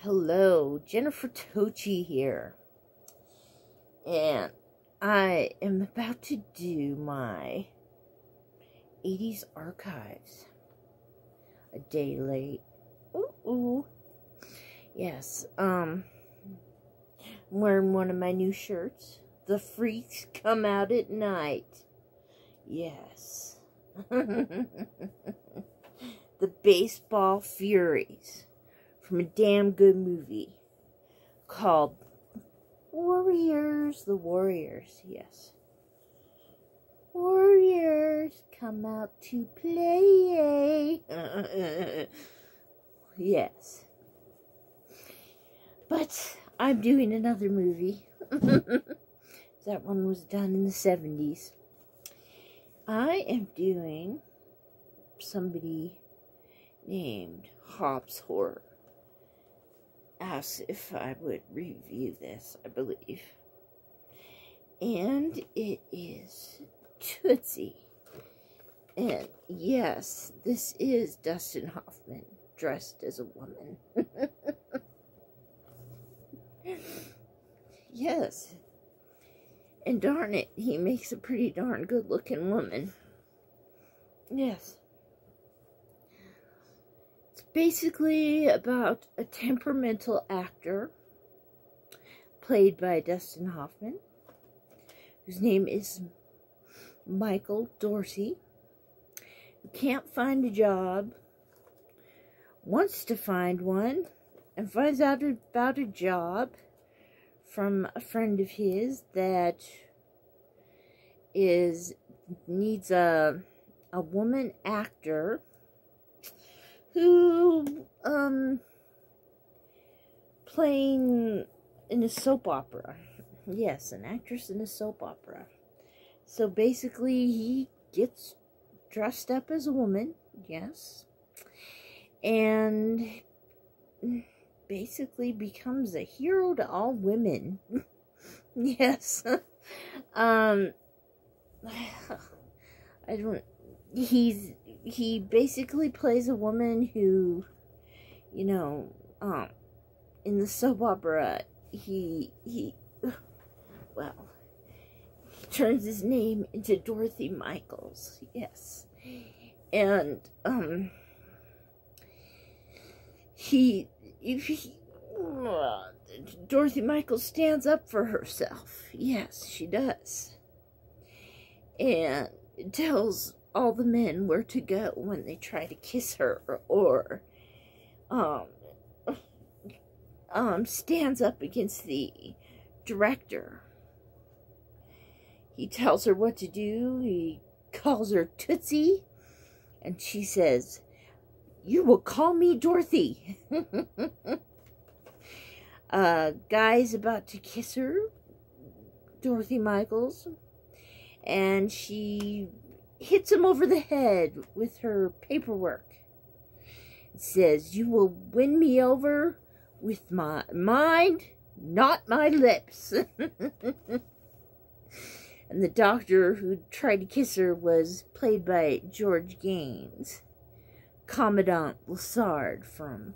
Hello, Jennifer Tochi here. And I am about to do my 80s archives. A day late. Ooh, ooh. Yes, um, I'm wearing one of my new shirts. The freaks come out at night. Yes. the Baseball Furies from a damn good movie called Warriors. The Warriors, yes. Warriors come out to play. yes. But I'm doing another movie. that one was done in the 70s. I am doing somebody named Hobbs Horror asked if I would review this, I believe. And it is Tootsie. And yes, this is Dustin Hoffman dressed as a woman. yes. And darn it, he makes a pretty darn good looking woman. Yes basically about a temperamental actor played by Dustin Hoffman, whose name is Michael Dorsey, who can't find a job, wants to find one, and finds out about a job from a friend of his that is needs a a woman actor who um playing in a soap opera. Yes, an actress in a soap opera. So basically he gets dressed up as a woman, yes. And basically becomes a hero to all women. yes. um I don't he's he basically plays a woman who, you know, um, in the soap opera, he, he, well, he turns his name into Dorothy Michaels, yes. And, um, he, if he uh, Dorothy Michaels stands up for herself. Yes, she does. And tells all the men where to go when they try to kiss her or, um, um, stands up against the director. He tells her what to do. He calls her Tootsie. And she says, You will call me Dorothy. uh, guy's about to kiss her, Dorothy Michaels. And she hits him over the head with her paperwork. It says, You will win me over with my mind, not my lips. and the doctor who tried to kiss her was played by George Gaynes, Commandant Lassard from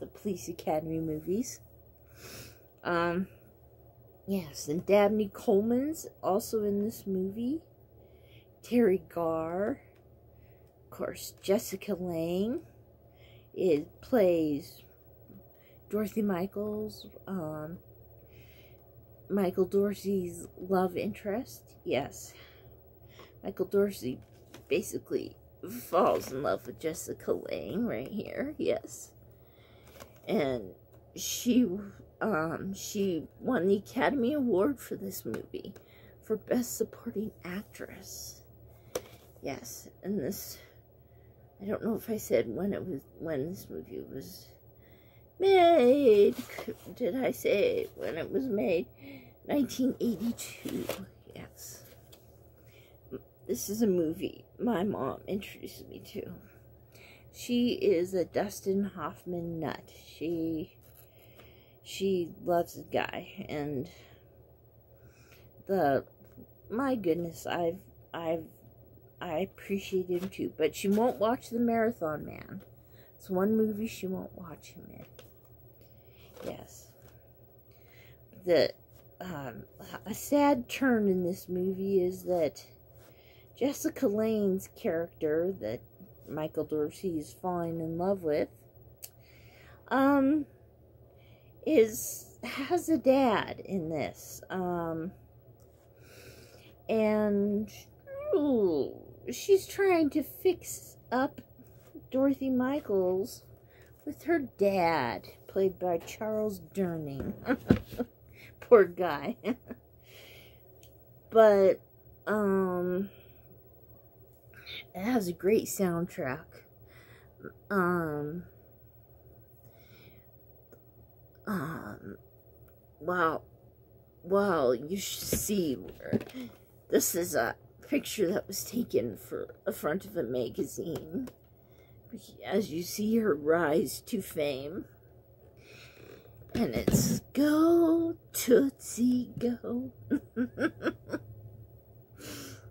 the Police Academy movies. Um, yes, and Dabney Coleman's also in this movie. Teri Garr. Of course, Jessica Lange is plays Dorothy Michaels, um, Michael Dorsey's love interest. Yes, Michael Dorsey basically falls in love with Jessica Lange right here. Yes, and she um she won the Academy Award for this movie for Best Supporting Actress. Yes, and this, I don't know if I said when it was, when this movie was made. Did I say when it was made? 1982, yes. This is a movie my mom introduced me to. She is a Dustin Hoffman nut. She, she loves the guy, and the, my goodness, I've, I've I appreciate him too. But she won't watch The Marathon Man. It's one movie she won't watch him in. Yes. The um, a sad turn in this movie is that Jessica Lange's character that Michael Dorsey is falling in love with um is has a dad in this um and ooh, she's trying to fix up Dorothy Michaels with her dad played by Charles Durning. Poor guy. But um it has a great soundtrack. Um, um, wow, wow, you should see where this is a picture that was taken for the front of a magazine. As you see her rise to fame. And it's go, Tootsie, go.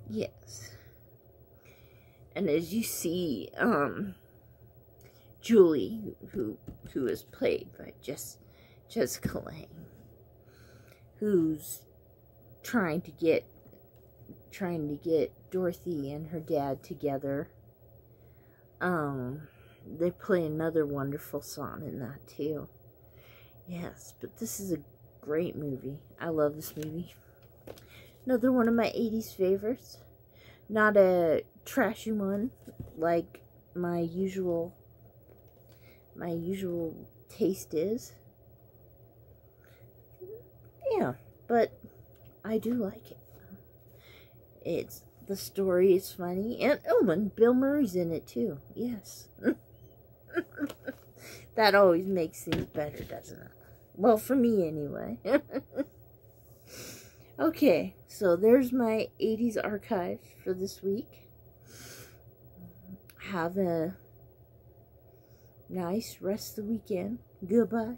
yes. And as you see, um, Julie, who who is played by Jess, Jessica Lange, who's trying to get trying to get Dorothy and her dad together. Um, they play another wonderful song in that too. Yes, but this is a great movie. I love this movie. Another one of my 80s favorites. Not a trashy one like my usual my usual taste is. Yeah, but I do like it. It's the story is funny and oh and Bill Murray's in it too. Yes. that always makes things better, doesn't it? Well, for me anyway. okay, so there's my 80s archive for this week have a nice rest of the weekend. Goodbye.